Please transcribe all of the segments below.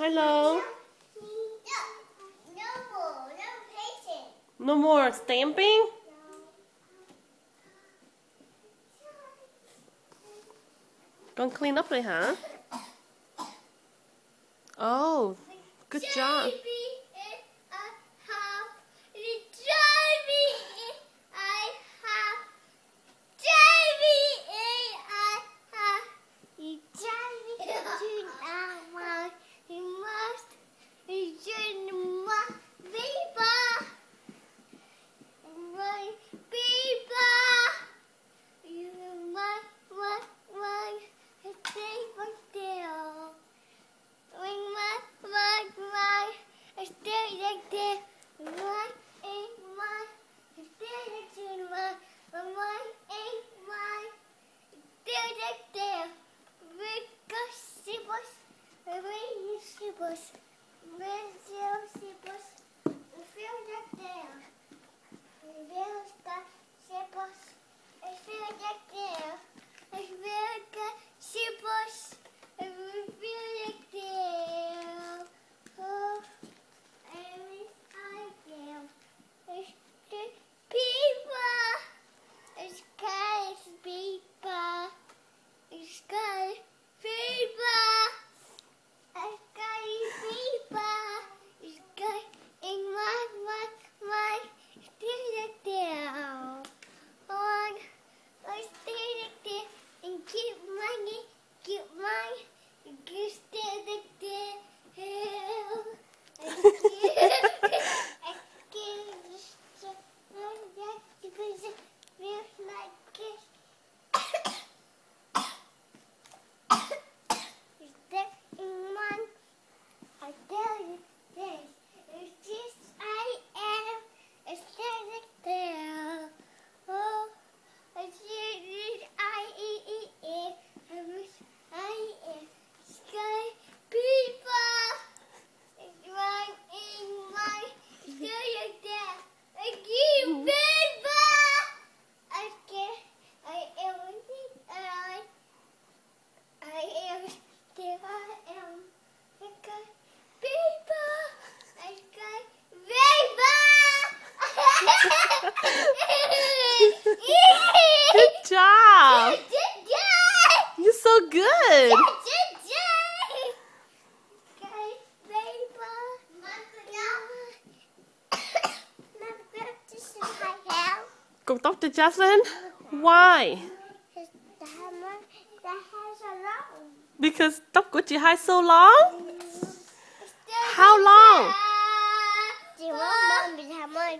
Hello. No more stamping? Gonna clean up, huh? Oh, good job. понравилось. good job. You're so good. Good job. Cột tóc cho Jaslyn. Why? Because tóc của chị hai so long. How long? Chị muốn mong bị thầm ơi,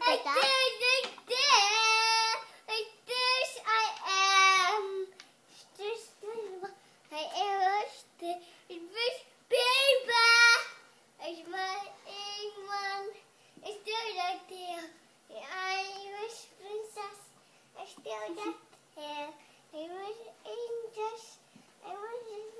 I is still right princess I still right there. I was